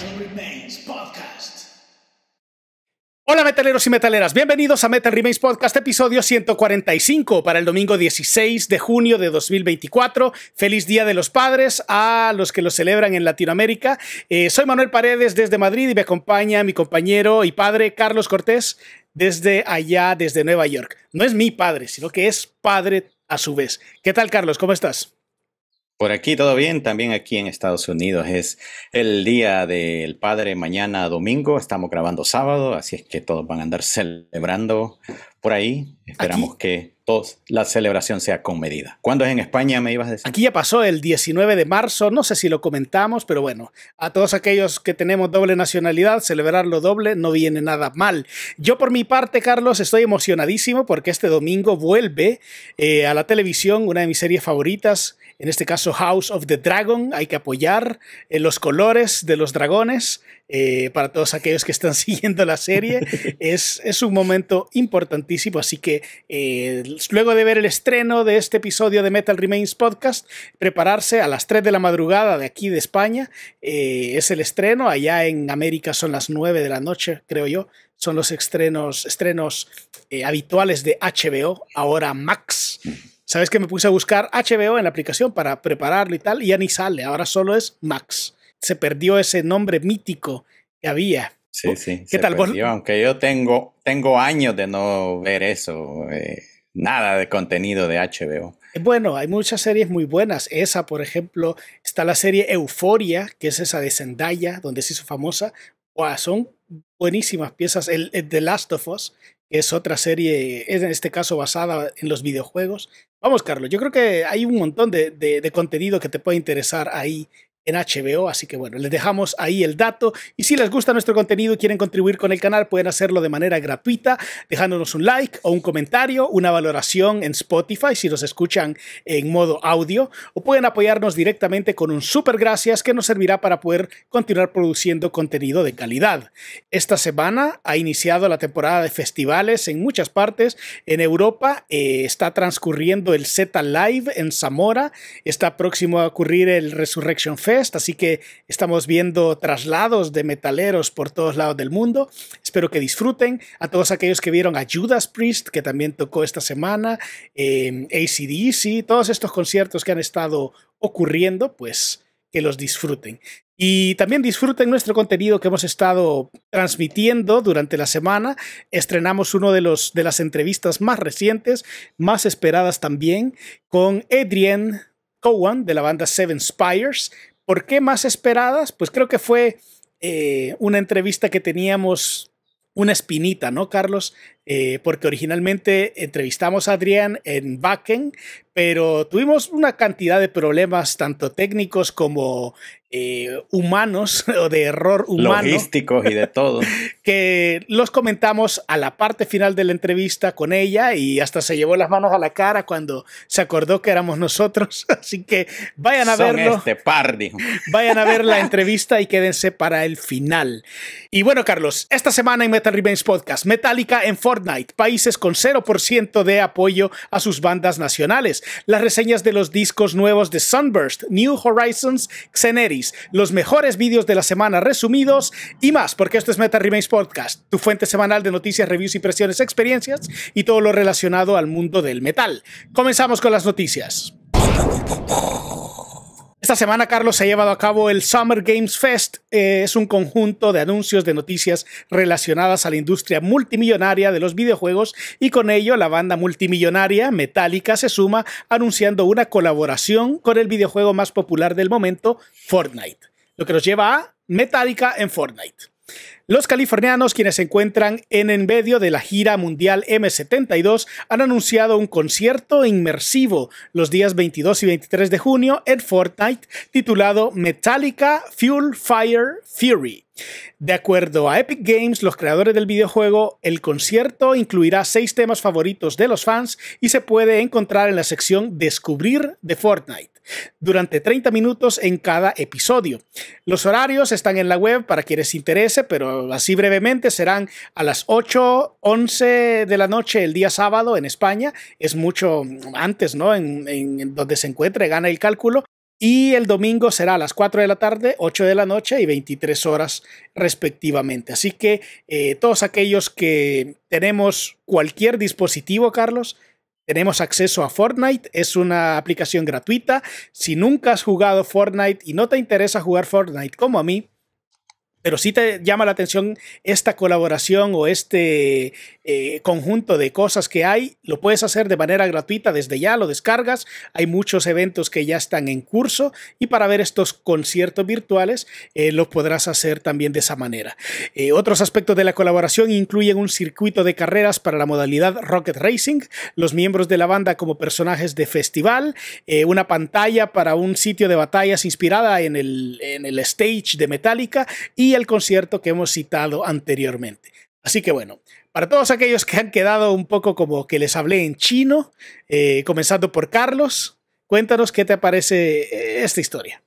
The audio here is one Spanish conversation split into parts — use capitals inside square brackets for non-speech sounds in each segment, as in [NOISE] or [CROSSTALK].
Metal Remains Podcast. Hola metaleros y metaleras, bienvenidos a Metal Remains Podcast, episodio 145 para el domingo 16 de junio de 2024. Feliz Día de los Padres a los que lo celebran en Latinoamérica. Eh, soy Manuel Paredes desde Madrid y me acompaña mi compañero y padre Carlos Cortés desde allá, desde Nueva York. No es mi padre, sino que es padre a su vez. ¿Qué tal Carlos? ¿Cómo estás? Por aquí todo bien, también aquí en Estados Unidos es el día del padre mañana domingo, estamos grabando sábado, así es que todos van a andar celebrando por ahí. Esperamos que todos, la celebración sea con medida. ¿Cuándo es en España, me ibas a decir? Aquí ya pasó el 19 de marzo, no sé si lo comentamos, pero bueno, a todos aquellos que tenemos doble nacionalidad, celebrarlo doble no viene nada mal. Yo por mi parte, Carlos, estoy emocionadísimo porque este domingo vuelve eh, a la televisión una de mis series favoritas, en este caso House of the Dragon. Hay que apoyar en los colores de los dragones. Eh, para todos aquellos que están [LAUGHS] siguiendo la serie, es, un momento importantísimo. Así que eh, luego de ver el estreno de este episodio de Metal Remains Podcast, prepararse a las 3 de la madrugada de aquí de España. Eh, es el estreno. Allá en América son las 9 de la noche, creo yo. Son los estrenos, estrenos habituales de HBO, ahora Max. ¿Sabes que me puse a buscar HBO en la aplicación para prepararlo y tal? Y ya ni sale, ahora solo es Max. Se perdió ese nombre mítico que había. Sí, sí. ¿Qué tal? Perdió, aunque yo tengo, tengo años de no ver eso. Eh, nada de contenido de HBO. Bueno, hay muchas series muy buenas. Esa, por ejemplo, está la serie Euforia, que es esa de Zendaya, donde se hizo famosa. Wow, son buenísimas piezas. El, el, The Last of Us, es otra serie, en este caso basada en los videojuegos. Vamos, Carlos, yo creo que hay un montón de, de, de contenido que te puede interesar ahí en HBO, así que bueno, les dejamos ahí el dato. Y si les gusta nuestro contenido y quieren contribuir con el canal pueden hacerlo de manera gratuita dejándonos un like o un comentario, una valoración en Spotify si nos escuchan en modo audio o pueden apoyarnos directamente con un super gracias que nos servirá para poder continuar produciendo contenido de calidad. Esta semana ha iniciado la temporada de festivales en muchas partes. En Europa, eh, está transcurriendo el Z Live en Zamora, está próximo a ocurrir el Resurrection Fest así que estamos viendo traslados de metaleros por todos lados del mundo. Espero que disfruten. A todos aquellos que vieron a Judas Priest, que también tocó esta semana, eh, ACDC, todos estos conciertos que han estado ocurriendo, pues que los disfruten. Y también disfruten nuestro contenido que hemos estado transmitiendo durante la semana. Estrenamos uno de, los, de las entrevistas más recientes, más esperadas también, con Adrian Cowan de la banda Seven Spires. ¿Por qué más esperadas? Pues creo que fue eh, una entrevista que teníamos una espinita, ¿no, Carlos? Eh, porque originalmente entrevistamos a Adrián en Wacken, pero tuvimos una cantidad de problemas, tanto técnicos como eh, humanos [LAUGHS] o de error humano. Logísticos y de todo. [LAUGHS] que los comentamos a la parte final de la entrevista con ella y hasta se llevó las manos a la cara cuando se acordó que éramos nosotros. [LAUGHS] Así que vayan a Son verlo. Este par, dijo. Vayan a ver la entrevista y quédense para el final. Y bueno, Carlos, esta semana en Metal Remains Podcast, Metallica en Fortnite, países con 0% de apoyo a sus bandas nacionales, las reseñas de los discos nuevos de Sunburst, New Horizons, Xeneris, los mejores vídeos de la semana resumidos y más, porque esto es Meta Remains Podcast, tu fuente semanal de noticias, reviews, impresiones, experiencias y todo lo relacionado al mundo del metal. Comenzamos con las noticias. Esta semana, Carlos, se ha llevado a cabo el Summer Games Fest. Eh, es un conjunto de anuncios de noticias relacionadas a la industria multimillonaria de los videojuegos y con ello la banda multimillonaria Metallica se suma anunciando una colaboración con el videojuego más popular del momento, Fortnite. Lo que nos lleva a Metallica en Fortnite. Los californianos, quienes se encuentran en el medio de la gira mundial M72, han anunciado un concierto inmersivo los días 22 y 23 de junio en Fortnite titulado Metallica Fuel Fire Fury. De acuerdo a Epic Games, los creadores del videojuego, el concierto incluirá seis temas favoritos de los fans y se puede encontrar en la sección Descubrir de Fortnite durante 30 minutos en cada episodio. Los horarios están en la web para quienes interese, pero así brevemente serán a las 8, 11 de la noche el día sábado en España. Es mucho antes, ¿no? En, en donde se encuentre, gana el cálculo. Y el domingo será a las 4 de la tarde, 8 de la noche y 23 horas respectivamente. Así que eh, todos aquellos que tenemos cualquier dispositivo, Carlos, tenemos acceso a Fortnite, es una aplicación gratuita. Si nunca has jugado Fortnite y no te interesa jugar Fortnite como a mí, pero si te llama la atención esta colaboración o este eh, conjunto de cosas que hay, lo puedes hacer de manera gratuita desde ya, lo descargas. Hay muchos eventos que ya están en curso y para ver estos conciertos virtuales eh, lo podrás hacer también de esa manera. Eh, otros aspectos de la colaboración incluyen un circuito de carreras para la modalidad Rocket Racing, los miembros de la banda como personajes de festival, una pantalla para un sitio de batallas inspirada en el, en el stage de Metallica y el concierto que hemos citado anteriormente. Así que bueno, para todos aquellos que han quedado un poco como que les hablé en chino, eh, comenzando por Carlos, cuéntanos qué te parece eh, esta historia.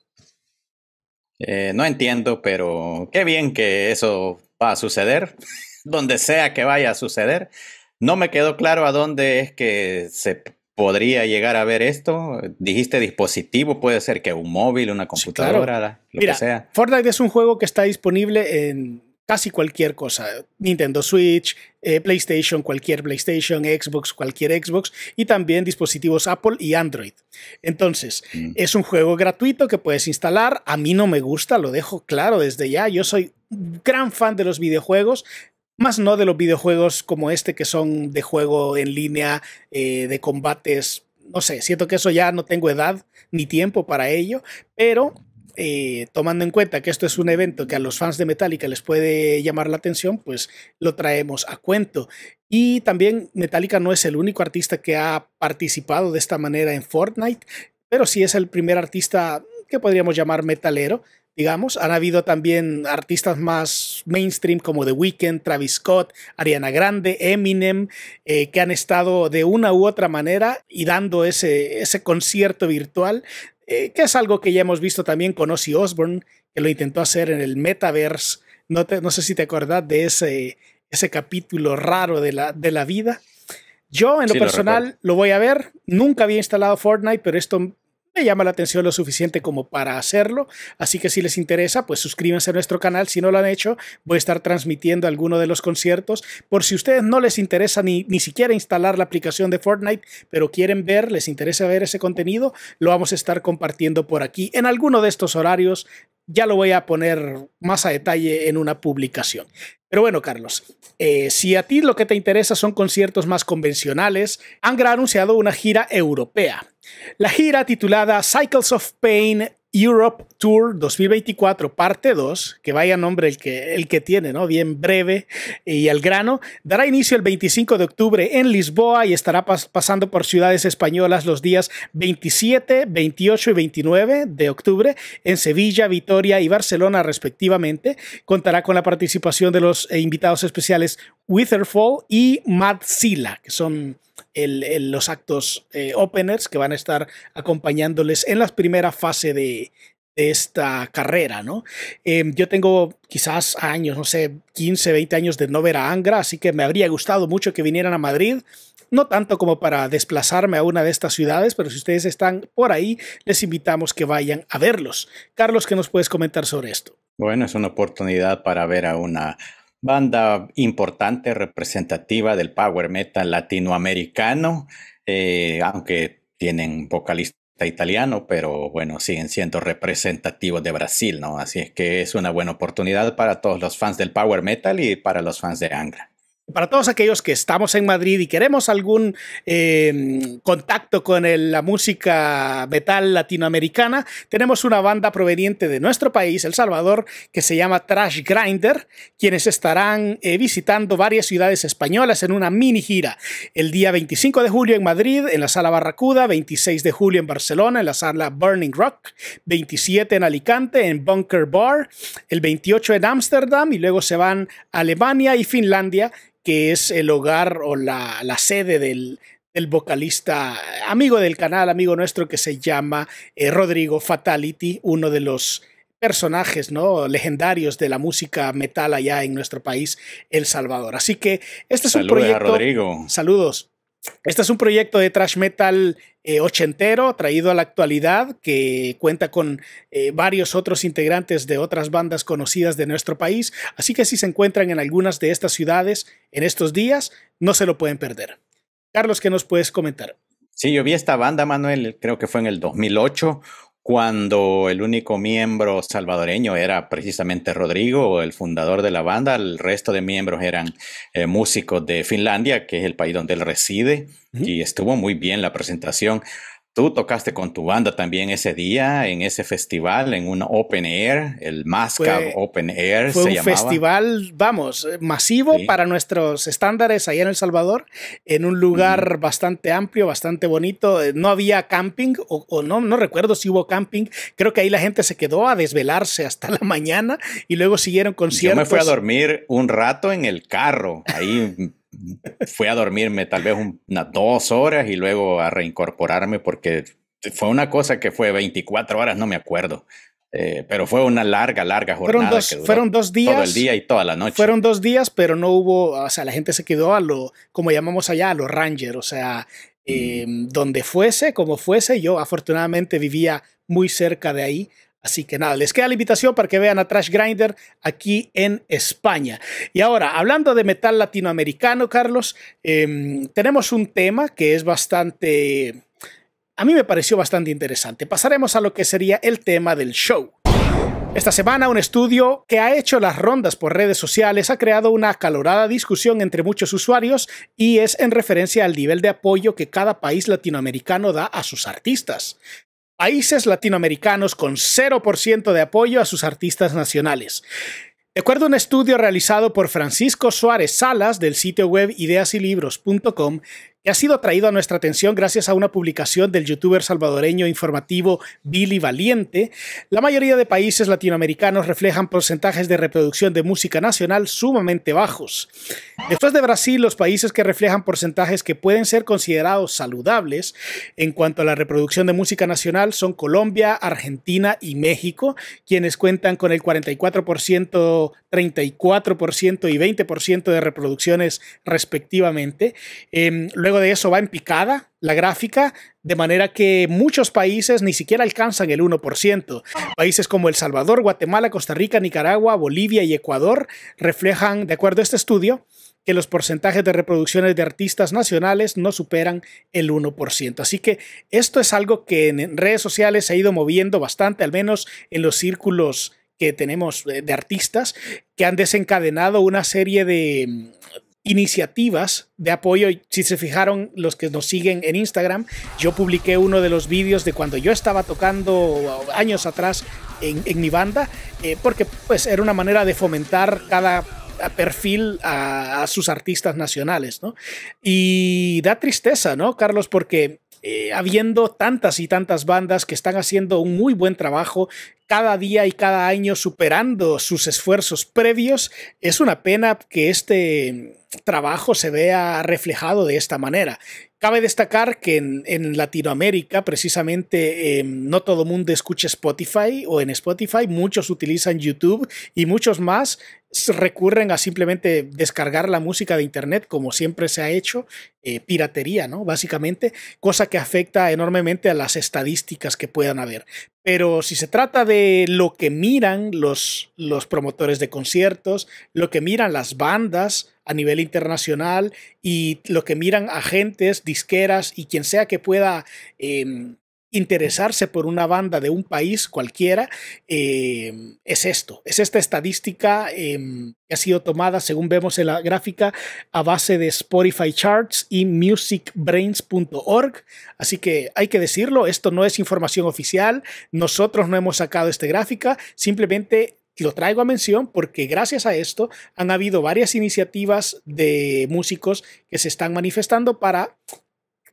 Eh, no entiendo, pero qué bien que eso va a suceder, [LAUGHS] donde sea que vaya a suceder. No me quedó claro a dónde es que se podría llegar a ver esto? Dijiste dispositivo, puede ser que un móvil, una computadora, lo que sea. Fortnite es un juego que está disponible en casi cualquier cosa. Nintendo Switch, eh, PlayStation, cualquier PlayStation, Xbox, cualquier Xbox y también dispositivos Apple y Android. Entonces, mm. es un juego gratuito que puedes instalar. A mí no me gusta, lo dejo claro desde ya. Yo soy gran fan de los videojuegos, más no de los videojuegos como este que son de juego en línea, eh, de combates. No sé, siento que eso ya no tengo edad ni tiempo para ello, pero eh, tomando en cuenta que esto es un evento que a los fans de Metallica les puede llamar la atención, pues lo traemos a cuento. Y también Metallica no es el único artista que ha participado de esta manera en Fortnite, pero sí es el primer artista que podríamos llamar metalero digamos. Han habido también artistas más mainstream como The Weeknd, Travis Scott, Ariana Grande, Eminem, eh, que han estado de una u otra manera y dando ese, ese concierto virtual, eh, que es algo que ya hemos visto también con Ozzy Osbourne, que lo intentó hacer en el Metaverse. No, no sé si te acordás de ese, ese capítulo raro de la, de la vida. Yo, en lo personal, lo, lo, voy a ver. Nunca había instalado Fortnite, pero esto me llama la atención lo suficiente como para hacerlo. Así que si les interesa, pues suscríbanse a nuestro canal. Si no lo han hecho, voy a estar transmitiendo alguno de los conciertos. Por si a ustedes no les interesa ni, ni siquiera instalar la aplicación de Fortnite, pero quieren ver, les interesa ver ese contenido, lo vamos a estar compartiendo por aquí en alguno de estos horarios. Ya lo voy a poner más a detalle en una publicación. Pero bueno, Carlos, eh, si a ti lo que te interesa son conciertos más convencionales, Angra ha anunciado una gira europea. La gira titulada Cycles of Pain Europe Tour 2024, parte 2, que vaya nombre el que, el que tiene, ¿no? Bien breve y al grano, dará inicio el 25 de octubre en Lisboa y estará pasando por ciudades españolas los días 27, 28 y 29 de octubre en Sevilla, Vitoria y Barcelona respectivamente. Contará con la participación de los eh, invitados especiales Witherfall y Madzilla, que son los actos eh, openers que van a estar acompañándoles en la primera fase de, esta carrera, ¿no? Em, yo tengo quizás años, no sé, 15, 20 años de no ver a Angra, así que me habría gustado mucho que vinieran a Madrid, no tanto como para desplazarme a una de estas ciudades, pero si ustedes están por ahí, les invitamos que vayan a verlos. Carlos, ¿qué nos puedes comentar sobre esto? Bueno, es una oportunidad para ver a una banda importante, representativa del power metal latinoamericano, eh, aunque tienen vocalista italiano, pero bueno, siguen siendo representativos de Brasil, ¿no? Así es que es una buena oportunidad para todos los fans del power metal y para los fans de Angra. Para todos aquellos que estamos en Madrid y queremos algún em, contacto con la música metal latinoamericana, tenemos una banda proveniente de nuestro país, El Salvador, que se llama Trash Grinder, quienes estarán eh, visitando varias ciudades españolas en una mini gira. El día 25 de julio en Madrid, en la Sala Barracuda, 26 de julio en Barcelona, en la Sala Burning Rock, 27 en Alicante, en Bunker Bar, el 28 en Ámsterdam y luego se van a Alemania y Finlandia que es el hogar o la, sede del, vocalista, amigo del canal, amigo nuestro, que se llama eh, Rodrigo Fatality, uno de los personajes ¿no? legendarios de la música metal allá en nuestro país, El Salvador. Así que este es un proyecto. Rodrigo. Saludos. Este es un proyecto de thrash metal eh, ochentero traído a la actualidad que cuenta con eh, varios otros integrantes de otras bandas conocidas de nuestro país, así que si se encuentran en algunas de estas ciudades en estos días, no se lo pueden perder. Carlos, ¿qué nos puedes comentar? Sí, yo vi esta banda, Manuel, creo que fue en el 2008, cuando el único miembro salvadoreño era precisamente Rodrigo, el fundador de la banda. El resto de miembros eran eh, músicos de Finlandia, que es el país donde él reside, y estuvo muy bien la presentación. Tú tocaste con tu banda también ese día en ese festival, en un open air, el Mascab Open Air. Fue un festival, vamos, masivo para nuestros estándares allá en El Salvador, en un lugar bastante amplio, bastante bonito. No había camping, o, no, no recuerdo si hubo camping. Creo que ahí la gente se quedó a desvelarse hasta la [LAUGHS] mañana y luego siguieron conciertos. Yo me fui a dormir un rato en el carro, ahí fui a dormirme tal vez unas dos horas y luego a reincorporarme porque fue una cosa que fue 24 horas, no me acuerdo. Eh, pero fue una larga, larga jornada. Fueron dos, fueron dos días. Todo el día y toda la noche. Fueron dos días, pero no hubo, o sea, la gente se quedó a lo, como llamamos allá, a los Ranger, o sea, em, donde fuese, como fuese. Yo afortunadamente vivía muy cerca de ahí, Así que nada, les queda la invitación para que vean a Trash Grinder aquí en España. Y ahora, hablando de metal latinoamericano, Carlos, em, tenemos un tema que es bastante... A mí me pareció bastante interesante. Pasaremos a lo que sería el tema del show. Esta semana un estudio que ha hecho las rondas por redes sociales ha creado una acalorada discusión entre muchos usuarios y es en referencia al nivel de apoyo que cada país latinoamericano da a sus artistas países latinoamericanos con 0% de apoyo a sus artistas nacionales. De acuerdo a un estudio realizado por Francisco Suárez Salas del sitio web ideasylibros.com, que ha sido traído a nuestra atención gracias a una publicación del youtuber salvadoreño informativo Billy Valiente, la mayoría de países latinoamericanos reflejan porcentajes de reproducción de música nacional sumamente bajos. Después de Brasil, los países que reflejan porcentajes que pueden ser considerados saludables en cuanto a la reproducción de música nacional son Colombia, Argentina y México, quienes cuentan con el 44%, 34% y 20% de reproducciones respectivamente. Em, luego de eso va en picada la gráfica, de manera que muchos países ni siquiera alcanzan el 1%. Países como El Salvador, Guatemala, Costa Rica, Nicaragua, Bolivia y Ecuador reflejan, de acuerdo a este estudio, que los porcentajes de reproducciones de artistas nacionales no superan el 1%. Así que esto es algo que en redes sociales se ha ido moviendo bastante, al menos en los círculos que tenemos de artistas, que han desencadenado una serie de, iniciativas de apoyo. Si se fijaron los que nos siguen en Instagram, yo publiqué uno de los vídeos de cuando yo estaba tocando años atrás en, mi banda, eh, porque pues era una manera de fomentar cada perfil a, sus artistas nacionales, ¿no? Y da tristeza, ¿no, Carlos? Porque eh, habiendo tantas y tantas bandas que están haciendo un muy buen trabajo cada día y cada año superando sus esfuerzos previos, es una pena que este trabajo se vea reflejado de esta manera. Cabe destacar que en, Latinoamérica, precisamente, em, no todo mundo escucha Spotify o en Spotify, muchos utilizan YouTube y muchos más recurren a simplemente descargar la música de Internet, como siempre se ha hecho, eh, piratería, ¿no? Básicamente, cosa que afecta enormemente a las estadísticas que puedan haber. Pero si se trata de lo que miran los promotores de conciertos, lo que miran las bandas a nivel internacional y lo que miran agentes, disqueras y quien sea que pueda em, interesarse por una banda de un país cualquiera, em, es esto, es esta estadística em, que ha sido tomada, según vemos en la gráfica, a base de Spotify Charts y musicbrains.org. Así que hay que decirlo, esto no es información oficial, nosotros no hemos sacado esta gráfica, simplemente lo traigo a mención porque gracias a esto han habido varias iniciativas de músicos que se están manifestando para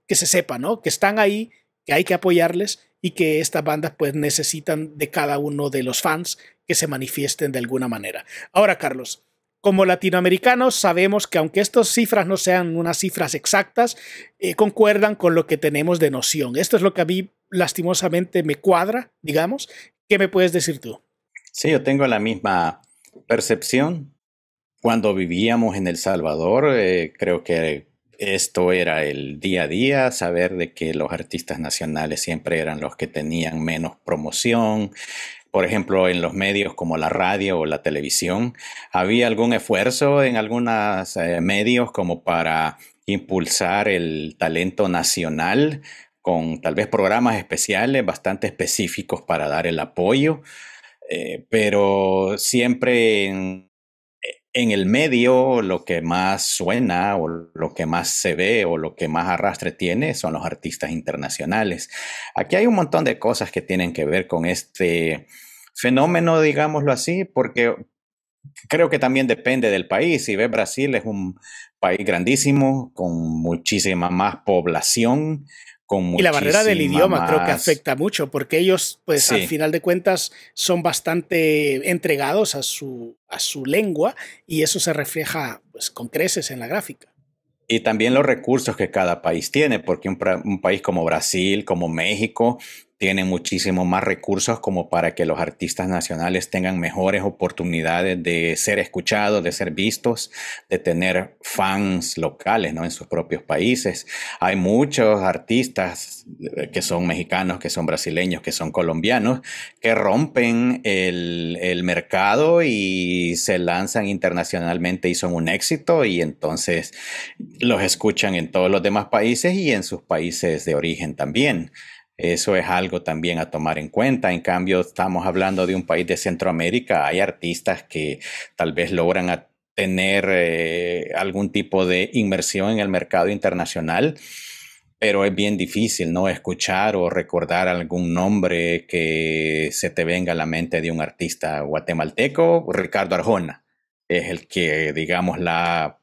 que se sepa, ¿no? Que están ahí que hay que apoyarles y que estas bandas pues necesitan de cada uno de los fans que se manifiesten de alguna manera. Ahora, Carlos, como latinoamericanos sabemos que aunque estas cifras no sean unas cifras exactas, eh, concuerdan con lo que tenemos de noción. Esto es lo que a mí lastimosamente me cuadra, digamos. ¿Qué me puedes decir tú? Sí, yo tengo la misma percepción. Cuando vivíamos en El Salvador, eh, creo que esto era el día a día, saber de que los artistas nacionales siempre eran los que tenían menos promoción. Por ejemplo, en los medios como la radio o la televisión, había algún esfuerzo en algunos eh, medios como para impulsar el talento nacional con tal vez programas especiales bastante específicos para dar el apoyo, eh, pero siempre en, en el medio lo que más suena o lo que más se ve o lo que más arrastre tiene son los artistas internacionales. Aquí hay un montón de cosas que tienen que ver con este fenómeno, digámoslo así, porque creo que también depende del país. Si ves Brasil es un país grandísimo con muchísima más población y la barrera del idioma creo que afecta mucho, porque ellos, pues al final de cuentas, son bastante entregados a su, a su lengua y eso se refleja pues, con creces en la gráfica. Y también los recursos que cada país tiene, porque un país como Brasil, como México, tiene muchísimo más recursos como para que los artistas nacionales tengan mejores oportunidades de ser escuchados, de ser vistos, de tener fans locales ¿no? en sus propios países. Hay muchos artistas eh, que son mexicanos, que son brasileños, que son colombianos, que rompen el, el mercado y se lanzan internacionalmente y son un éxito y entonces los escuchan en todos los demás países y en sus países de origen también. Eso es algo también a tomar en cuenta. En cambio, estamos hablando de un país de Centroamérica. Hay artistas que tal vez logran tener eh, algún tipo de inmersión en el mercado internacional, pero es bien difícil, ¿no? Escuchar o recordar algún nombre que se te venga a la mente de un artista guatemalteco. Ricardo Arjona es el que, digamos, la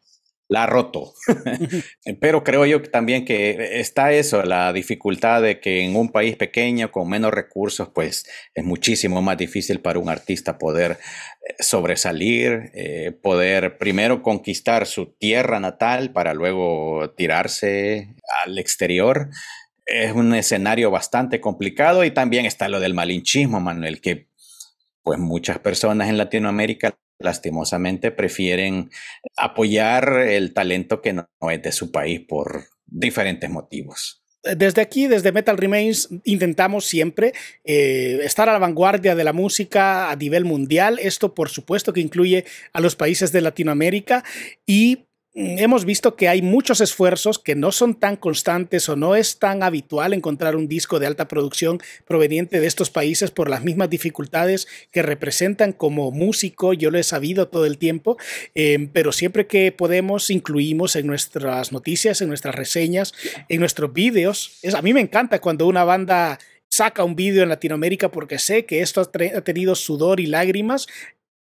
la ha roto. [LAUGHS] Pero creo yo también que está eso, la dificultad de que en un país pequeño con menos recursos, pues es muchísimo más difícil para un artista poder eh, sobresalir, eh, poder primero conquistar su tierra natal para luego tirarse al exterior. Es un escenario bastante complicado y también está lo del malinchismo, Manuel, que pues muchas personas en Latinoamérica lastimosamente prefieren apoyar el talento que no, es de su país por diferentes motivos. Desde aquí, desde Metal Remains, intentamos siempre eh, estar a la vanguardia de la música a nivel mundial. Esto, por supuesto, que incluye a los países de Latinoamérica y hemos visto que hay muchos esfuerzos que no son tan constantes o no es tan habitual encontrar un disco de alta producción proveniente de estos países por las mismas dificultades que representan como músico, yo lo he sabido todo el tiempo, em, pero siempre que podemos incluimos en nuestras noticias, en nuestras reseñas, en nuestros vídeos. A mí me encanta cuando una banda saca un vídeo en Latinoamérica porque sé que esto ha, tenido sudor y lágrimas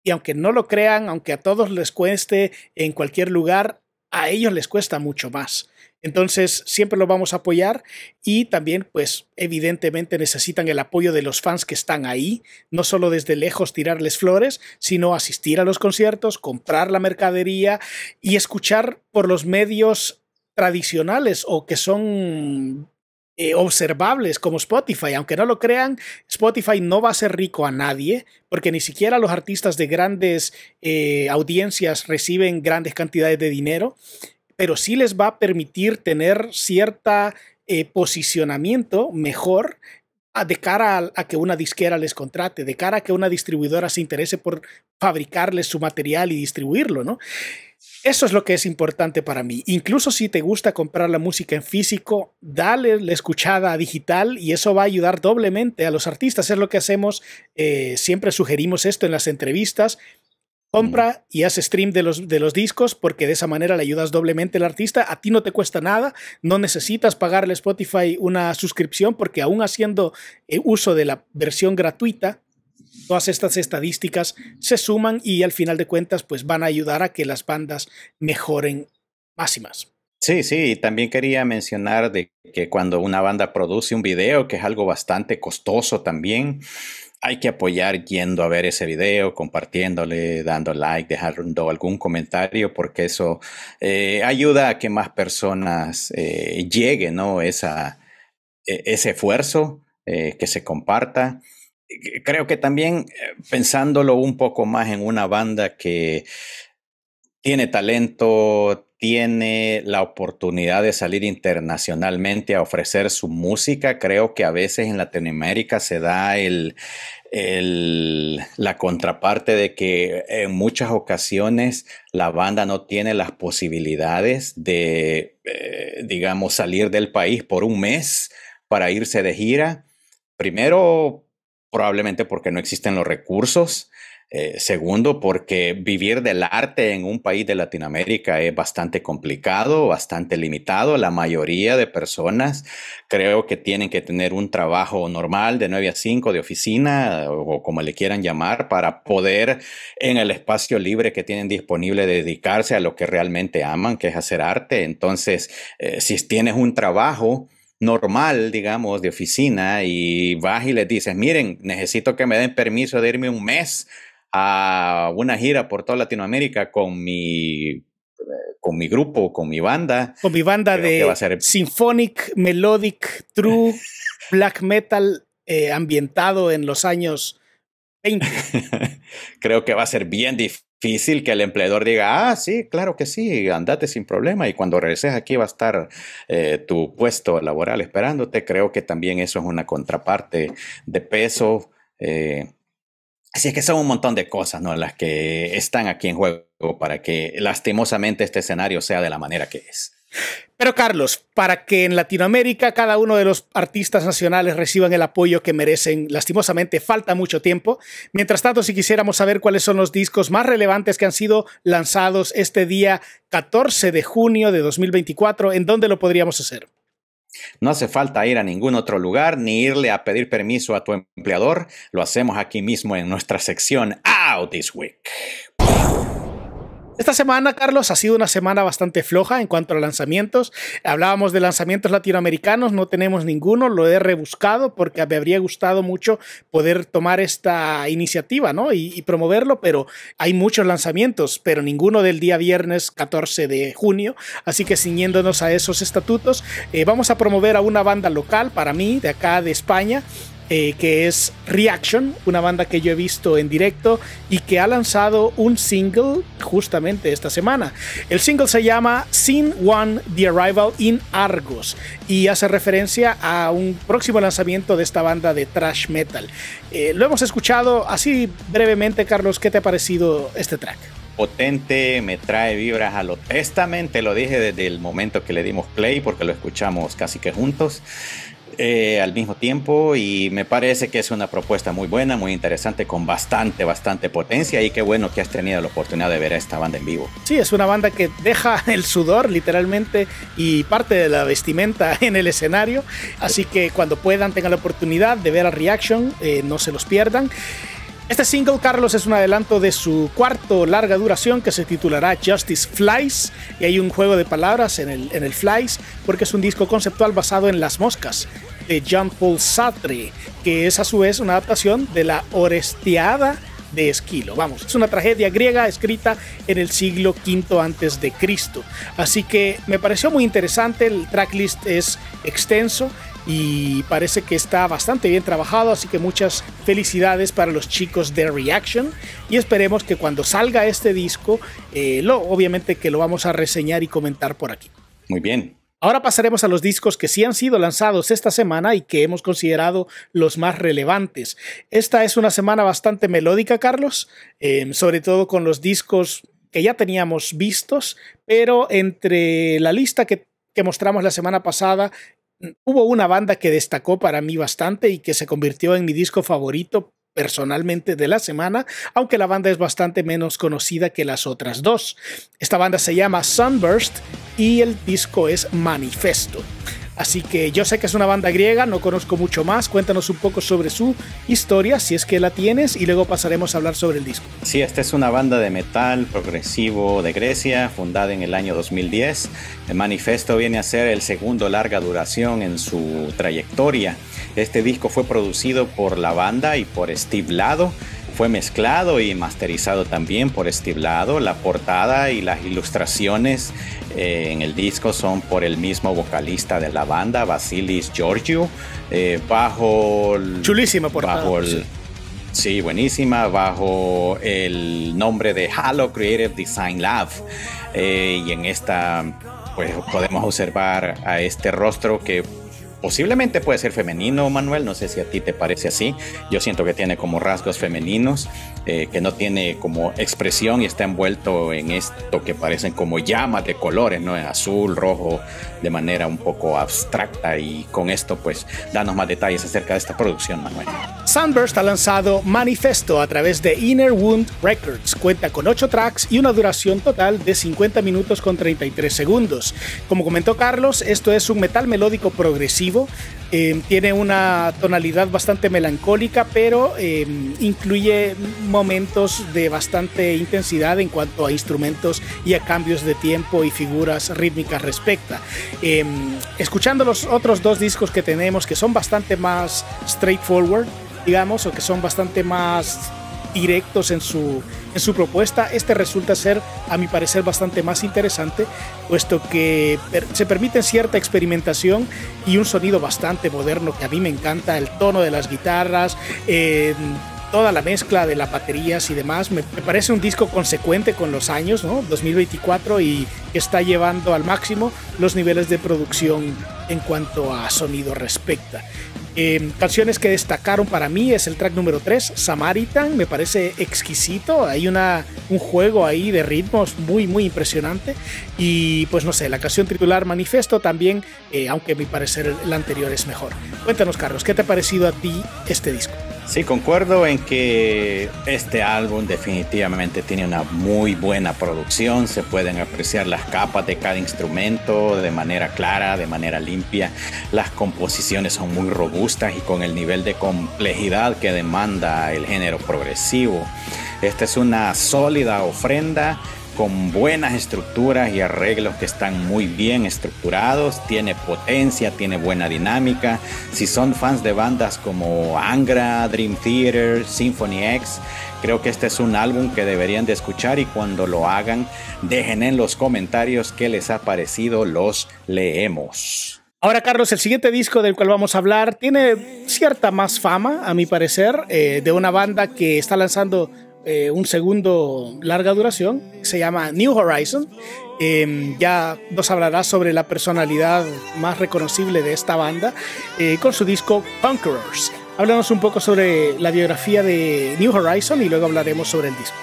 y aunque no lo crean, aunque a todos les cueste en cualquier lugar, a ellos les cuesta mucho más. Entonces, siempre lo vamos a apoyar y también, pues, evidentemente necesitan el apoyo de los fans que están ahí, no solo desde lejos tirarles flores, sino asistir a los conciertos, comprar la mercadería y escuchar por los medios tradicionales o que son eh, observables como Spotify. Aunque no lo crean, Spotify no va a ser rico a nadie, porque ni siquiera los artistas de grandes eh, audiencias reciben grandes cantidades de dinero, pero sí les va a permitir tener cierta eh, posicionamiento mejor de cara a, a, que una disquera les contrate, de cara a que una distribuidora se interese por fabricarles su material y distribuirlo, ¿no? Eso es lo que es importante para mí. Incluso si te gusta comprar la música en físico, dale la escuchada digital y eso va a ayudar doblemente a los artistas. Es lo que hacemos. Eh, siempre sugerimos esto en las entrevistas. Compra y haz stream de los, de los discos porque de esa manera le ayudas doblemente al artista. A ti no te cuesta nada, no necesitas pagarle a Spotify una suscripción porque aún haciendo eh, uso de la versión gratuita, todas estas estadísticas se suman y al final de cuentas pues van a ayudar a que las bandas mejoren más y más. Sí, sí, también quería mencionar de que cuando una banda produce un video, que es algo bastante costoso también, hay que apoyar yendo a ver ese video, compartiéndole, dando like, dejando algún comentario, porque eso eh, ayuda a que más personas eh, lleguen, ¿no? Esa, e, ese esfuerzo, eh, que se comparta creo que también pensándolo un poco más en una banda que tiene talento, tiene la oportunidad de salir internacionalmente a ofrecer su música. Creo que a veces en Latinoamérica se da la contraparte de que en muchas ocasiones la banda no tiene las posibilidades de, eh, digamos, salir del país por un mes para irse de gira. Primero, probablemente porque no existen los recursos. Eh, segundo, porque vivir del arte en un país de Latinoamérica es bastante complicado, bastante limitado. La mayoría de personas creo que tienen que tener un trabajo normal de 9 a 5 de oficina o como le quieran llamar para poder en el espacio libre que tienen disponible dedicarse a lo que realmente aman, que es hacer arte. Entonces, eh, si tienes un trabajo, normal, digamos, de oficina y vas y les dices, miren, necesito que me den permiso de irme un mes a una gira por toda Latinoamérica con mi con mi grupo, con mi banda. Con mi banda de Symphonic, Melodic, True, Black Metal eh, ambientado en los años 20. [LAUGHS] Creo que va a ser bien difícil que el empleador diga, ah, sí, claro que sí, andate sin problema y cuando regreses aquí va a estar eh, tu puesto laboral esperándote. Creo que también eso es una contraparte de peso. Eh, Así es que son un montón de cosas, ¿no? Las que están aquí en juego para que lastimosamente este escenario sea de la manera que es. Pero Carlos, para que en Latinoamérica cada uno de los artistas nacionales reciban el apoyo que merecen, lastimosamente falta mucho tiempo. Mientras tanto, si quisiéramos saber cuáles son los discos más relevantes que han sido lanzados este día 14 de junio de 2024, ¿en dónde lo podríamos hacer? No hace falta ir a ningún otro lugar ni irle a pedir permiso a tu empleador. Lo hacemos aquí mismo en nuestra sección Out This Week. Esta semana, Carlos, ha sido una semana bastante floja en cuanto a lanzamientos. Hablábamos de lanzamientos latinoamericanos, no tenemos ninguno, lo he rebuscado porque me habría gustado mucho poder tomar esta iniciativa ¿no? y, promoverlo, pero hay muchos lanzamientos, pero ninguno del día viernes 14 de junio. Así que ciñéndonos a esos estatutos, eh, vamos a promover a una banda local para mí, de acá de España, eh, que es Reaction, una banda que yo he visto en directo y que ha lanzado un single justamente esta semana. El single se llama Scene One The Arrival in Argos y hace referencia a un próximo lanzamiento de esta banda de thrash metal. Eh, lo hemos escuchado así brevemente, Carlos, ¿qué te ha parecido este track? potente, me trae vibras a lo testamente, lo dije desde el momento que le dimos play porque lo escuchamos casi que juntos. Eh, al mismo tiempo y me parece que es una propuesta muy buena, muy interesante, con bastante, bastante potencia y qué bueno que has tenido la oportunidad de ver a esta banda en vivo. Sí, es una banda que deja [LAUGHS] el sudor literalmente y parte de la vestimenta [LAUGHS] en el escenario, así que cuando puedan tengan la oportunidad de ver a Reaction, eh, no se los pierdan. Este single, Carlos, es un adelanto de su cuarto larga duración que se titulará Justice Flies y hay un juego de palabras en el, en el Flies porque es un disco conceptual basado en Las Moscas de Jean-Paul Sartre, que es a su vez una adaptación de la Orestiada de Esquilo. Vamos, es una tragedia griega escrita en el siglo V antes de Cristo. Así que me pareció muy interesante, el tracklist es extenso y parece que está bastante bien trabajado, así que muchas felicidades para los chicos de Reaction y esperemos que cuando salga este disco, eh, lo, obviamente que lo vamos a reseñar y comentar por aquí. Muy bien. Ahora pasaremos a los discos que sí han sido lanzados esta semana y que hemos considerado los más relevantes. Esta es una semana bastante melódica, Carlos, eh, sobre todo con los discos que ya teníamos vistos, pero entre la lista que, que mostramos la semana pasada hubo una banda que destacó para mí bastante y que se convirtió en mi disco favorito personalmente de la semana, aunque la banda es bastante menos conocida que las otras dos. Esta banda se llama Sunburst y el disco es Manifesto. Así que yo sé que es una banda griega, no conozco mucho más. Cuéntanos un poco sobre su historia, si es que la tienes, y luego pasaremos a hablar sobre el disco. Sí, esta es una banda de metal progresivo de Grecia, fundada en el año 2010. El manifesto viene a ser el segundo larga duración en su trayectoria. Este disco fue producido por la banda y por Steve Lado fue mezclado y masterizado también por Steve Lado. La portada y las ilustraciones eh, en el disco son por el mismo vocalista de la banda, Vasilis Georgiou. Eh, bajo Chulísima portada. Bajo Sí, buenísima, bajo el nombre de Halo Creative Design Lab. Eh, y en esta, pues podemos observar a este rostro que posiblemente puede ser femenino, Manuel, no sé si a ti te parece así. Yo siento que tiene como rasgos femeninos, eh, que no tiene como expresión y está envuelto en esto que parecen como llamas de colores, ¿no? Azul, rojo, de manera un poco abstracta. Y con esto, pues, danos más detalles acerca de esta producción, Manuel. Sunburst ha lanzado Manifesto a través de Inner Wound Records. Cuenta con 8 tracks y una duración total de 50 minutos con 33 segundos. Como comentó Carlos, esto es un metal melódico progresivo Em, tiene una tonalidad bastante melancólica, pero em, incluye momentos de bastante intensidad en cuanto a instrumentos y a cambios de tiempo y figuras rítmicas respecta. Em, escuchando los otros dos discos que tenemos, que son bastante más straightforward, digamos, o que son bastante más directos en su, en su propuesta. Este resulta ser, a mi parecer, bastante más interesante, puesto que se permite cierta experimentación y un sonido bastante moderno que a mí me encanta, el tono de las guitarras, toda la mezcla de las baterías y demás. Me, parece un disco consecuente con los años, ¿no? 2024 y está llevando al máximo los niveles de producción en cuanto a sonido respecta. Em, canciones que destacaron para mí es el track número 3, Samaritan, me parece exquisito, hay una, un juego ahí de ritmos muy muy impresionante y pues no sé, la canción titular Manifesto también, eh, aunque a mi parecer el anterior es mejor. Cuéntanos Carlos, ¿qué te ha parecido a ti este disco? Sí, concuerdo en que este álbum definitivamente tiene una muy buena producción, se pueden apreciar las capas de cada instrumento de manera clara, de manera limpia, las composiciones son muy robustas y con el nivel de complejidad que demanda el género progresivo. Esta es una sólida ofrenda con buenas estructuras y arreglos que están muy bien estructurados, tiene potencia, tiene buena dinámica. Si son fans de bandas como Angra, Dream Theater, Symphony X, creo que este es un álbum que deberían de escuchar y cuando lo hagan, dejen en los comentarios qué les ha parecido, los leemos. Ahora, Carlos, el siguiente disco del cual vamos a hablar tiene cierta más fama, a mi parecer, eh, de una banda que está lanzando eh, un segundo larga duración, se llama New Horizon. Em, ya nos hablará sobre la personalidad más reconocible de esta banda eh, con su disco Conquerors. Háblanos un poco sobre la biografía de New Horizon y luego hablaremos sobre el disco.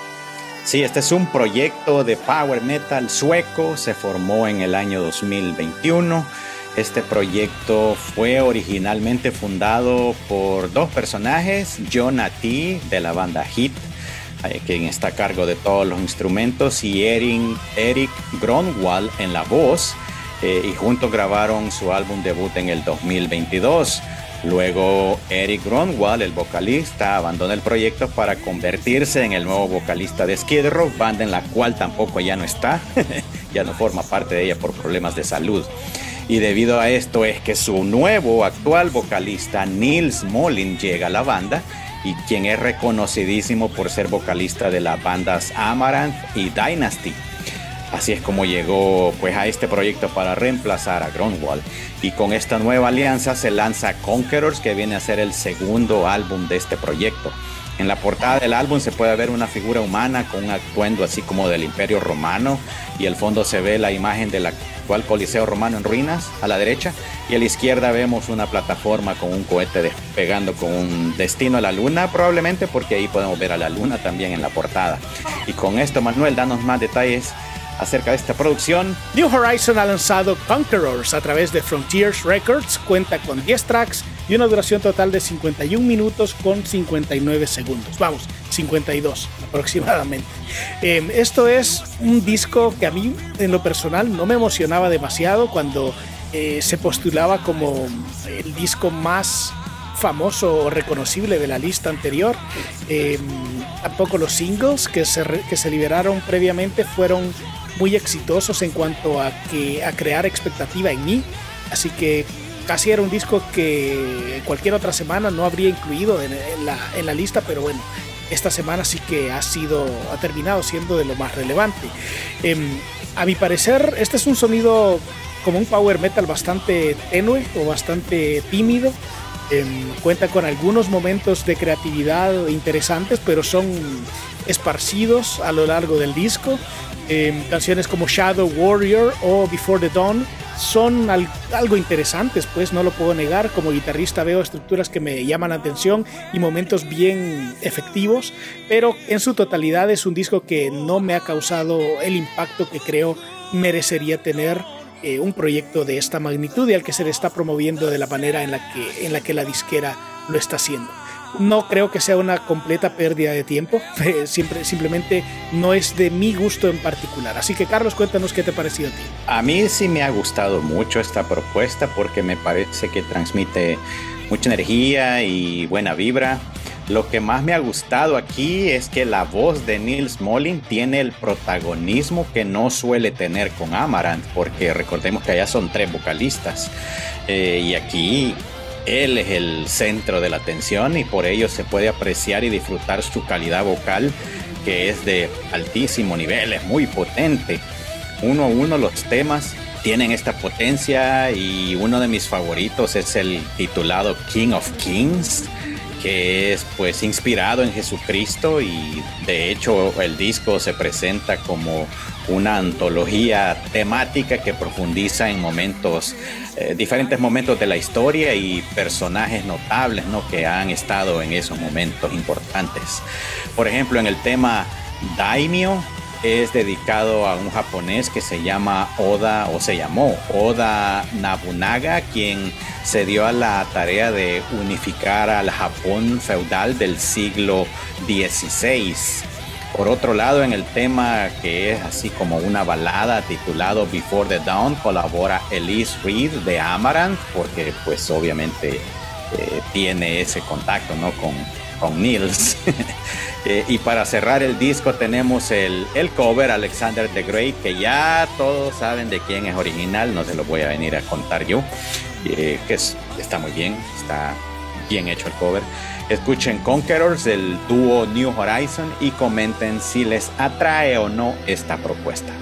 Sí, este es un proyecto de power metal sueco, se formó en el año 2021. Este proyecto fue originalmente fundado por dos personajes, John T de la banda Hit quien está a cargo de todos los instrumentos, y Eric, Eric Gronwall en la voz, eh, y juntos grabaron su álbum debut en el 2022. Luego Eric Gronwall, el vocalista, abandona el proyecto para convertirse en el nuevo vocalista de Skid Row, banda en la cual tampoco ya no está, [LAUGHS] ya no forma parte de ella por problemas de salud. Y debido a esto es que su nuevo actual vocalista, Nils Molin, llega a la banda y quien es reconocidísimo por ser vocalista de las bandas Amaranth y Dynasty. Así es como llegó pues a este proyecto para reemplazar a Gronwall y con esta nueva alianza se lanza Conquerors que viene a ser el segundo álbum de este proyecto. En la portada del álbum se puede ver una figura humana con un atuendo así como del Imperio Romano y al fondo se ve la imagen del actual Coliseo Romano en ruinas a la derecha y a la izquierda vemos una plataforma con un cohete despegando con un destino a la luna probablemente porque ahí podemos ver a la luna también en la portada. Y con esto Manuel, danos más detalles acerca de esta producción. New Horizon ha lanzado Conquerors a través de Frontiers Records, cuenta con 10 tracks y una duración total de 51 minutos con 59 segundos. Vamos, 52 aproximadamente. [LAUGHS] Em, esto es un disco que a mí en lo personal no me emocionaba demasiado cuando eh, se postulaba como el disco más famoso o reconocible de la lista anterior. Em, tampoco los singles que se, que se liberaron previamente fueron muy exitosos en cuanto a, que, a crear expectativa en mí. Así que casi era un disco que cualquier otra semana no habría incluido en, la, en la, lista, pero bueno, esta semana sí que ha sido, ha terminado siendo de lo más relevante. Em, a mi parecer, este es un sonido como un power metal bastante tenue o bastante tímido. Em, cuenta con algunos momentos de creatividad interesantes, pero son esparcidos a lo largo del disco. Em, canciones como Shadow Warrior o Before the Dawn son algo interesantes, pues no lo puedo negar. Como guitarrista veo estructuras que me llaman la atención y momentos bien efectivos, pero en su totalidad es un disco que no me ha causado el impacto que creo merecería tener eh, un proyecto de esta magnitud y al que se le está promoviendo de la manera en la que, en la, que la disquera lo está haciendo. No creo que sea una completa pérdida de tiempo, [LAUGHS] Siempre, simplemente no es de mi gusto en particular. Así que Carlos, cuéntanos qué te ha parecido a ti. A mí sí me ha gustado mucho esta propuesta porque me parece que transmite mucha energía y buena vibra. Lo que más me ha gustado aquí es que la voz de Nils Molin tiene el protagonismo que no suele tener con Amaranth, porque recordemos que allá son tres vocalistas. Eh, y aquí él es el centro de la atención y por ello se puede apreciar y disfrutar su calidad vocal que es de altísimo nivel, es muy potente. Uno a uno los temas tienen esta potencia y uno de mis favoritos es el titulado King of Kings que es pues inspirado en Jesucristo y de hecho el disco se presenta como una antología temática que profundiza en momentos, eh, diferentes momentos de la historia y personajes notables ¿no? que han estado en esos momentos importantes. Por ejemplo, en el tema Daimyo, es dedicado a un japonés que se llama Oda o se llamó Oda Nabunaga, quien se dio a la tarea de unificar al Japón feudal del siglo XVI. Por otro lado, en el tema que es así como una balada titulado Before the Dawn, colabora Elise Reed de Amaranth, porque pues obviamente eh, tiene ese contacto ¿no? con, con Nils. [LAUGHS] Eh, y para cerrar el disco tenemos el, el, cover Alexander the Great, que ya todos saben de quién es original, no se lo voy a venir a contar yo, eh, que es, está muy bien, está bien hecho el cover. Escuchen Conquerors del dúo New Horizon y comenten si les atrae o no esta propuesta.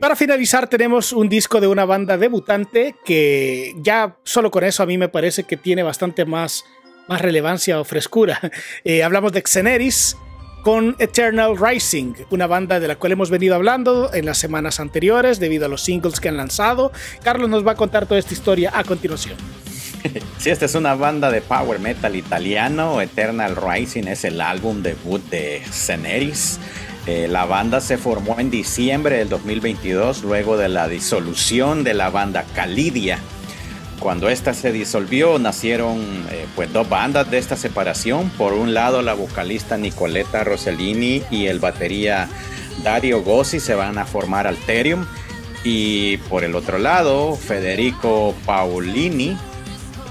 Para finalizar tenemos un disco de una banda debutante que ya solo con eso a mí me parece que tiene bastante más más relevancia o frescura. [LAUGHS] Eh, hablamos de Xeneris con Eternal Rising, una banda de la cual hemos venido hablando en las semanas anteriores debido a los singles que han lanzado. Carlos nos va a contar toda esta historia a continuación. [LAUGHS] Sí, esta es una banda de power metal italiano. Eternal Rising es el álbum debut de Xeneris. Eh, la banda se formó en diciembre del 2022 luego de la disolución de la banda Calidia cuando esta se disolvió, nacieron eh, pues dos bandas de esta separación. Por un lado, la vocalista Nicoletta Rossellini y el batería Dario Gossi se van a formar Alterium. Y por el otro lado, Federico Paolini,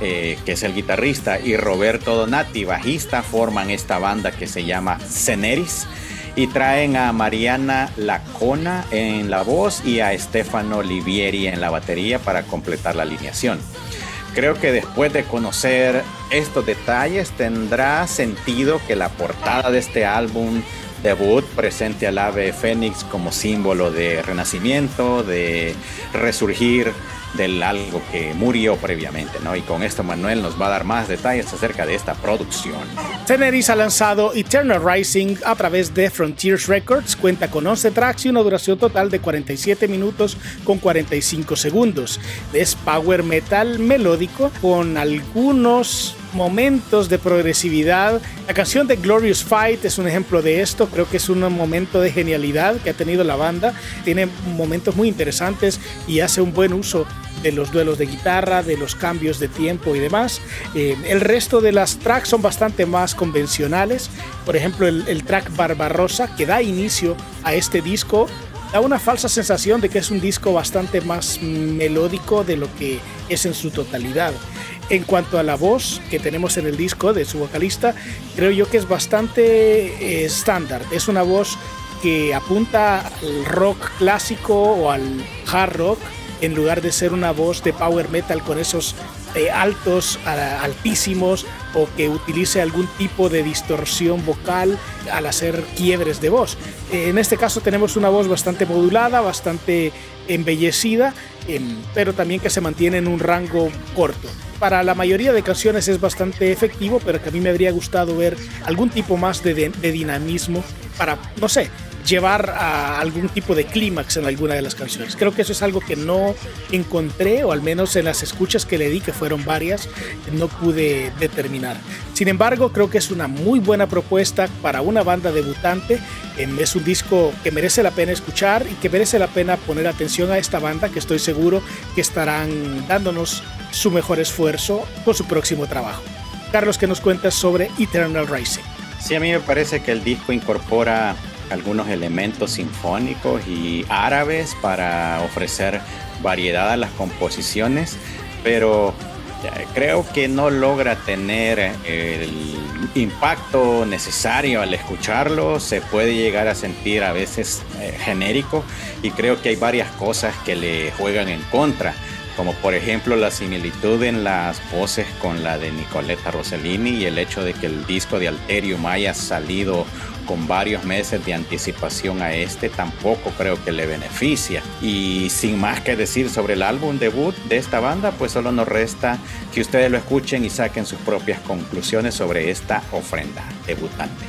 eh, que es el guitarrista, y Roberto Donati, bajista, forman esta banda que se llama Ceneris y traen a Mariana Lacona en la voz y a Stefano Livieri en la batería para completar la alineación. Creo que después de conocer estos detalles tendrá sentido que la portada de este álbum debut presente al ave fénix como símbolo de renacimiento, de resurgir del algo que murió previamente, ¿no? Y con esto Manuel nos va a dar más detalles acerca de esta producción. Teneris ha lanzado Eternal Rising a través de Frontiers Records, cuenta con 11 tracks y una duración total de 47 minutos con 45 segundos. Es power metal melódico con algunos momentos de progresividad. La canción de Glorious Fight es un ejemplo de esto. Creo que es un momento de genialidad que ha tenido la banda. Tiene momentos muy interesantes y hace un buen uso de los duelos de guitarra, de los cambios de tiempo y demás. Eh, el resto de las tracks son bastante más convencionales. Por ejemplo, el, el track Barbarossa, que da inicio a este disco, da una falsa sensación de que es un disco bastante más melódico de lo que es en su totalidad. En cuanto a la voz que tenemos en el disco de su vocalista, creo yo que es bastante eh, estándar. Es una voz que apunta al rock clásico o al hard rock en lugar de ser una voz de power metal con esos eh, altos, altísimos o que utilice algún tipo de distorsión vocal al hacer quiebres de voz. Eh, en este caso tenemos una voz bastante modulada, bastante embellecida, em, pero también que se mantiene en un rango corto. Para la mayoría de canciones es bastante efectivo, pero que a mí me habría gustado ver algún tipo más de, de dinamismo para, no sé, llevar a algún tipo de clímax en alguna de las canciones. Creo que eso es algo que no encontré, o al menos en las escuchas que le di, que fueron varias, no pude determinar. Sin embargo, creo que es una muy buena propuesta para una banda debutante. Em, es un disco que merece la pena escuchar y que merece la pena poner atención a esta banda, que estoy seguro que estarán dándonos su mejor esfuerzo con su próximo trabajo. Carlos, ¿qué nos cuentas sobre Eternal Rising? Sí, a mí me parece que el disco incorpora algunos elementos sinfónicos y árabes para ofrecer variedad a las composiciones, pero creo que no logra tener el impacto necesario al escucharlo, se puede llegar a sentir a veces eh, genérico y creo que hay varias cosas que le juegan en contra como por ejemplo la similitud en las voces con la de Nicoletta Rossellini y el hecho de que el disco de Alterium haya salido con varios meses de anticipación a este tampoco creo que le beneficia. Y sin más que decir sobre el álbum debut de esta banda, pues solo nos resta que ustedes lo escuchen y saquen sus propias conclusiones sobre esta ofrenda debutante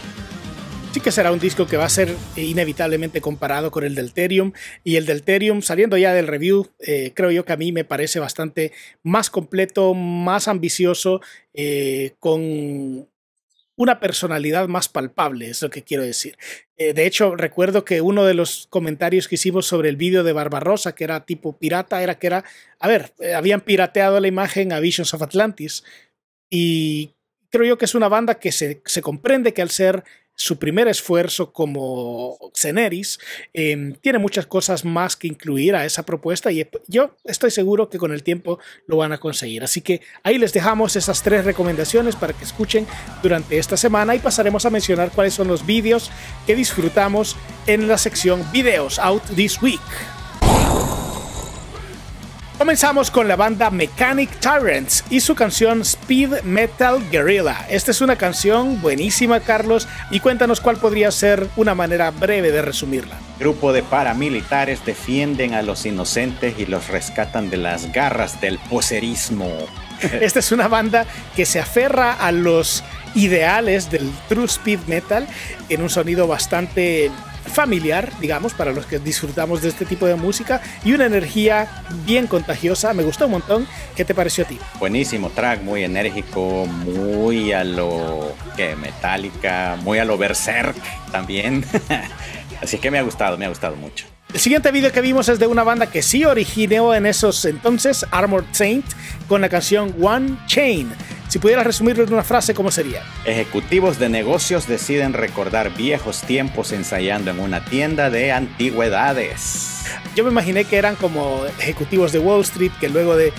sí que será un disco que va a ser inevitablemente comparado con el Delterium. Y el Delterium, saliendo ya del review, eh, creo yo que a mí me parece bastante más completo, más ambicioso, eh, con una personalidad más palpable, es lo que quiero decir. Eh, de hecho, recuerdo que uno de los comentarios que hicimos sobre el vídeo de Barbarossa, que era tipo pirata, era que era, a ver, habían pirateado la imagen a Visions of Atlantis. Y creo yo que es una banda que se, se comprende que al ser su primer esfuerzo como Xeneris, em, tiene muchas cosas más que incluir a esa propuesta y yo estoy seguro que con el tiempo lo van a conseguir. Así que ahí les dejamos esas tres recomendaciones para que escuchen durante esta semana y pasaremos a mencionar cuáles son los vídeos que disfrutamos en la sección Videos Out This Week. Comenzamos con la banda Mechanic Tyrants y su canción Speed Metal Guerrilla. Esta es una canción buenísima, Carlos, y cuéntanos cuál podría ser una manera breve de resumirla. Grupo de paramilitares defienden a los inocentes y los rescatan de las garras del poserismo. [LAUGHS] Esta es una banda que se aferra a los ideales del true speed metal en un sonido bastante familiar, digamos, para los que disfrutamos de este tipo de música y una energía bien contagiosa. Me gustó un montón. ¿Qué te pareció a ti? Buenísimo track, muy enérgico, muy a lo que metálica, muy a lo berserk también. [LAUGHS] Así que me ha gustado, me ha gustado mucho. El siguiente video que vimos es de una banda que sí originó en esos entonces, Armored Saint, con la canción One Chain. Si pudieras resumirlo en una frase, ¿cómo sería? Ejecutivos de negocios deciden recordar viejos tiempos ensayando en una tienda de antigüedades. Yo me imaginé que eran como ejecutivos de Wall Street que luego de,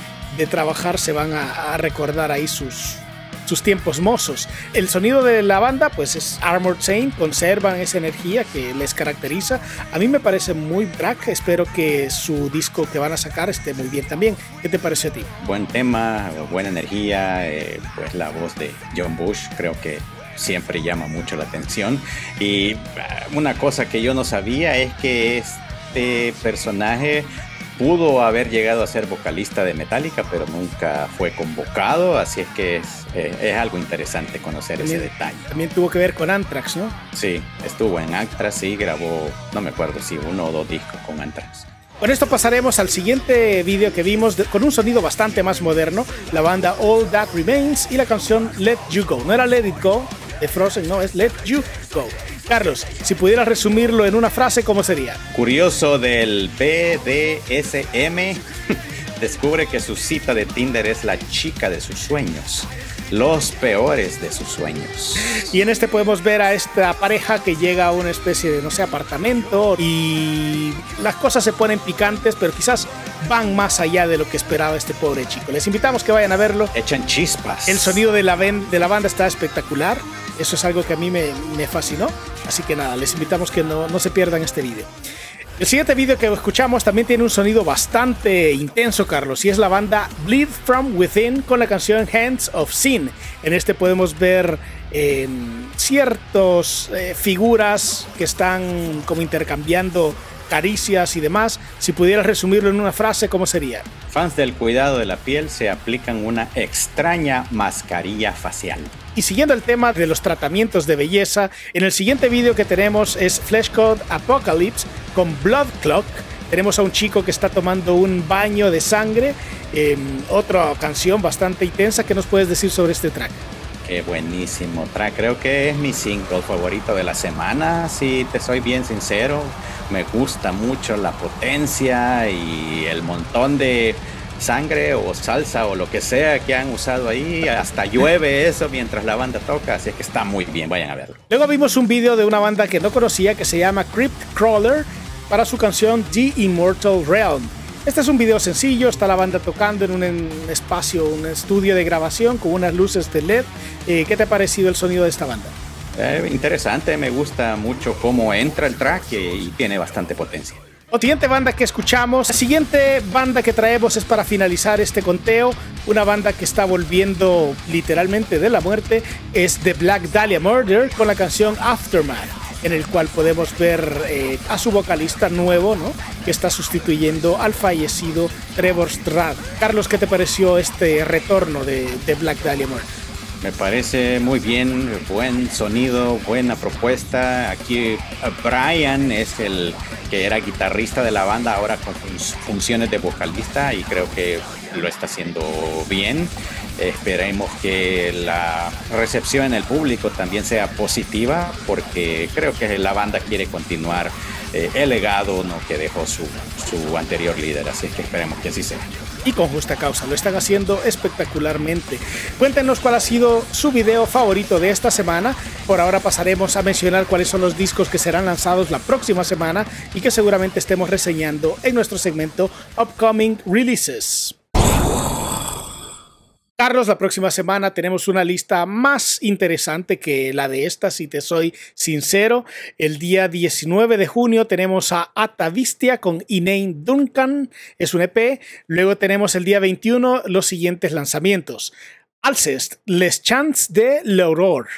trabajar se van a recordar ahí sus, sus tiempos mozos. El sonido de la banda, pues es Armored Saint, conservan esa energía que les caracteriza. A mí me parece muy black, espero que su disco que van a sacar esté muy bien también. ¿Qué te parece a ti? Buen tema, buena energía, eh, pues la voz de John Bush creo que siempre llama mucho la atención. Y ah, una cosa que yo no sabía es que este personaje pudo haber llegado a ser vocalista de Metallica, pero nunca fue convocado, así es que es, eh, algo interesante conocer ese detalle. También tuvo que ver con Anthrax, ¿no? Sí, estuvo en Anthrax y grabó, no me acuerdo si uno o dos discos con Anthrax. Con esto pasaremos al siguiente vídeo que vimos con un sonido bastante más moderno, la banda All That Remains y la canción Let You Go. No era Let It Go de Frozen, no, es Let You Go. Carlos, si pudieras resumirlo en una frase, ¿cómo sería? Curioso del BDSM, [LAUGHS] descubre que su cita de Tinder es la chica de sus sueños los peores de sus sueños. Y en este podemos ver a esta pareja que llega a una especie de, no sé, apartamento y las cosas se ponen picantes, pero quizás van más allá de lo que esperaba este pobre chico. Les invitamos que vayan a verlo. Echan chispas. El sonido de la, de la banda está espectacular. Eso es algo que a mí me, fascinó. Así que nada, les invitamos que no, no se pierdan este video. El siguiente vídeo que escuchamos también tiene un sonido bastante intenso, Carlos, y es la banda Bleed From Within con la canción Hands of Sin. En este podemos ver eh, ciertas figuras que están como intercambiando caricias y demás. Si pudieras resumirlo en una frase, ¿cómo sería? Fans del cuidado de la piel se aplican una extraña mascarilla facial. Y siguiendo el tema de los tratamientos de belleza, en el siguiente vídeo que tenemos es Flesh Code Apocalypse con Blood Clock. Tenemos a un chico que está tomando un baño de sangre. Eh, otra canción bastante intensa. ¿Qué nos puedes decir sobre este track? Qué buenísimo track. Creo que es mi single favorito de la semana. Si te soy bien sincero, me gusta mucho la potencia y el montón de sangre o salsa o lo que sea que han usado ahí. Hasta llueve [LAUGHS] eso mientras la banda toca, así que está muy bien, vayan a verlo. Luego vimos un vídeo de una banda que no conocía que se llama Crypt Crawler para su canción The Immortal Realm. Este es un video sencillo, está la banda tocando en un espacio, un estudio de grabación con unas luces de LED. Eh, ¿Qué te ha parecido el sonido de esta banda? Eh, interesante, me gusta mucho cómo entra el track y tiene bastante potencia. La siguiente banda que escuchamos, la siguiente banda que traemos es para finalizar este conteo, una banda que está volviendo literalmente de la muerte, es The Black Dahlia Murder con la canción Aftermath, en el cual podemos ver eh, a su vocalista nuevo, ¿no? que está sustituyendo al fallecido Trevor Strad. Carlos, ¿qué te pareció este retorno de, de Black Dahlia Murder? Me parece muy bien, buen sonido, buena propuesta. Aquí eh, Brian es el que era guitarrista de la banda, ahora con funciones de vocalista y creo que lo está haciendo bien. Esperemos que la recepción en el público también sea positiva porque creo que la banda quiere continuar eh, el legado ¿no? que dejó su, su anterior líder, así que esperemos que así sea y con justa causa. Lo están haciendo espectacularmente. Cuéntenos cuál ha sido su video favorito de esta semana. Por ahora pasaremos a mencionar cuáles son los discos que serán lanzados la próxima semana y que seguramente estemos reseñando en nuestro segmento Upcoming Releases. Carlos, la próxima semana tenemos una lista más interesante que la de esta, si te soy sincero. El día 19 de junio tenemos a Atavistia con Inane Duncan, es un EP. Luego tenemos el día 21 los siguientes lanzamientos. Alcest, Les Chants de L'Aurore.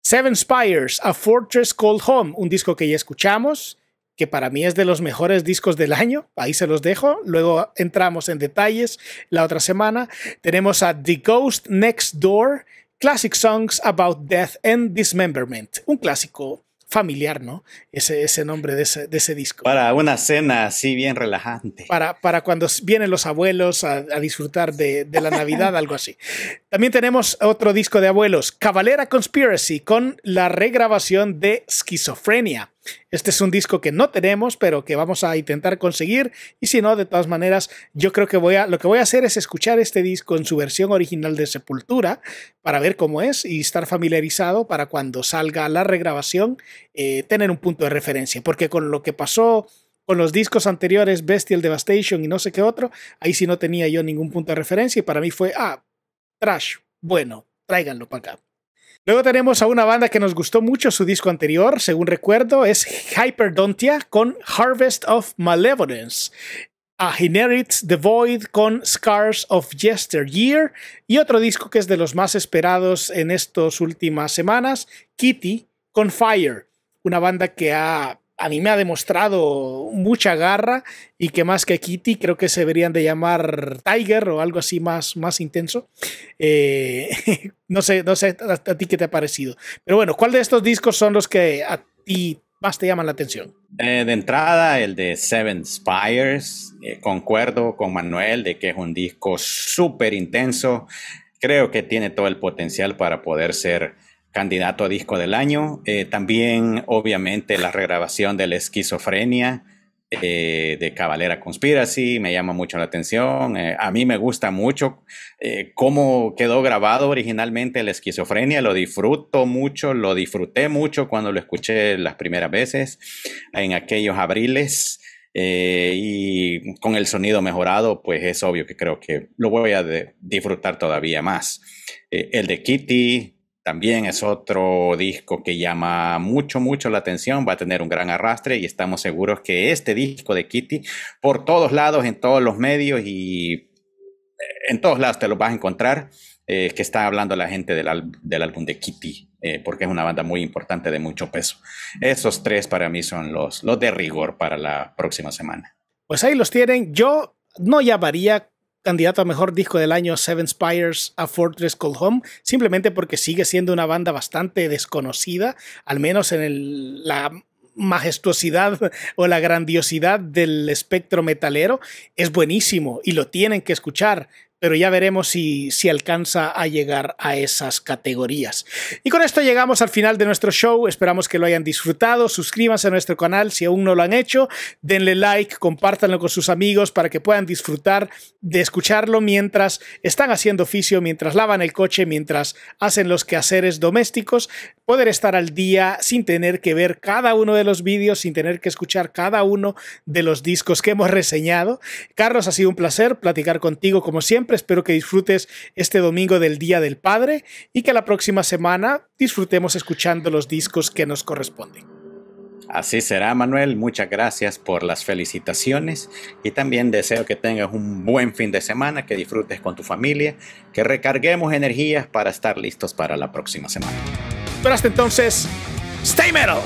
Seven Spires, A Fortress Called Home, un disco que ya escuchamos que para mí es de los mejores discos del año. Ahí se los dejo. Luego entramos en detalles la otra semana. Tenemos a The Ghost Next Door, Classic Songs About Death and Dismemberment. Un clásico familiar, ¿no? Ese, ese nombre de ese, de ese, disco. Para una cena así bien relajante. Para, para cuando vienen los abuelos a, a disfrutar de, de, la Navidad, algo así. También tenemos otro disco de abuelos, Cavalera Conspiracy, con la regrabación de Esquizofrenia. Este es un disco que no tenemos, pero que vamos a intentar conseguir. Y si no, de todas maneras, yo creo que voy a, lo que voy a hacer es escuchar este disco en su versión original de Sepultura para ver cómo es y estar familiarizado para cuando salga la regrabación, eh, tener un punto de referencia. Porque con lo que pasó con los discos anteriores, Bestial Devastation y no sé qué otro, ahí sí no tenía yo ningún punto de referencia y para mí fue, ah, trash, bueno, tráiganlo para acá. Luego tenemos a una banda que nos gustó mucho su disco anterior, según recuerdo, es Hyperdontia con Harvest of Malevolence. A Inherits the Void con Scars of Yesteryear y otro disco que es de los más esperados en estas últimas semanas, Kitty con Fire, una banda que ha a mí me ha demostrado mucha garra y que más que Kitty creo que se deberían de llamar Tiger o algo así más, más intenso. Eh, [LAUGHS] no sé, no sé a, ti qué te ha parecido. Pero bueno, ¿cuál de estos discos son los que a ti más te llaman la atención? De entrada, el de Seven Spires. Eh, concuerdo con Manuel de que es un disco súper intenso. Creo que tiene todo el potencial para poder ser candidato a disco del año. Eh, también, obviamente, la regrabación de la esquizofrenia eh, de Cavalera Conspiracy me llama mucho la atención. Eh, a mí me gusta mucho cómo quedó grabado originalmente la esquizofrenia. Lo disfruto mucho, lo disfruté mucho cuando lo escuché las primeras veces en aquellos abriles. y con el sonido mejorado, pues es obvio que creo que lo voy a disfrutar todavía más. el de Kitty, también es otro disco que llama mucho, mucho la atención, va a tener un gran arrastre y estamos seguros que este disco de Kitty, por todos lados, en todos los medios y en todos lados te lo vas a encontrar, eh, que está hablando la gente del, del álbum de Kitty, eh, porque es una banda muy importante de mucho peso. Esos tres para mí son los, los de rigor para la próxima semana. Pues ahí los tienen. Yo no llamaría candidato a mejor disco del año Seven Spires a Fortress Called Home, simplemente porque sigue siendo una banda bastante desconocida, al menos en el, la majestuosidad [LAUGHS] o la grandiosidad del espectro metalero. Es buenísimo y lo tienen que escuchar pero ya veremos si, si alcanza a llegar a esas categorías. Y con esto llegamos al final de nuestro show. Esperamos que lo hayan disfrutado. Suscríbanse a nuestro canal si aún no lo han hecho. Denle like, compártanlo con sus amigos para que puedan disfrutar de escucharlo mientras están haciendo oficio, mientras lavan el coche, mientras hacen los quehaceres domésticos. Poder estar al día sin tener que ver cada uno de los vídeos, sin tener que escuchar cada uno de los discos que hemos reseñado. Carlos, ha sido un placer platicar contigo como siempre Espero que disfrutes este domingo del Día del Padre y que la próxima semana disfrutemos escuchando los discos que nos corresponden. Así será, Manuel. Muchas gracias por las felicitaciones y también deseo que tengas un buen fin de semana, que disfrutes con tu familia, que recarguemos energías para estar listos para la próxima semana. Pero hasta entonces, stay metal.